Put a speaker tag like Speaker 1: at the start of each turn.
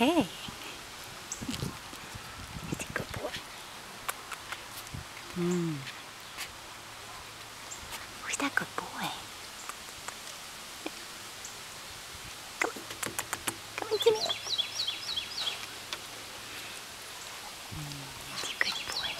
Speaker 1: Okay. It's a good boy. Mm. Who's that good boy? Come on. Come on, Timmy. Mm, he's a good boy.